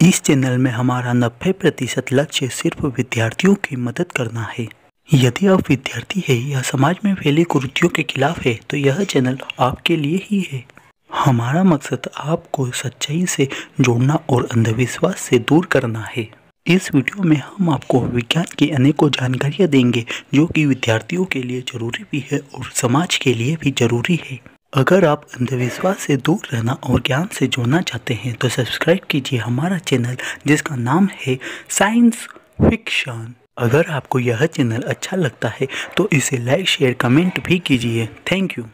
इस चैनल में हमारा नब्बे प्रतिशत लक्ष्य सिर्फ़ विद्यार्थियों की मदद करना है। यदि आप विद्यार्थी है या समाज में फैली कुरुतियों के खिलाफ है तो यह चैनल आपके लिए ही है। हमारा मकसद आपको सच्चाई से जोड़ना और अंधविश्वास से दूर करना है। इस वीडियो में हम आपको विज्ञान की अनेकों जानकारियाँ देंगे, जो कि विद्यार्थियों के लिए ज़रूरी भी है और समाज के लिए भी ज़रूरी है। अगर आप अंधविश्वास से दूर रहना और ज्ञान से जुड़ना चाहते हैं तो सब्सक्राइब कीजिए हमारा चैनल, जिसका नाम है साइंस फिक्शन। अगर आपको यह चैनल अच्छा लगता है तो इसे लाइक, शेयर, कमेंट भी कीजिए। Thank you.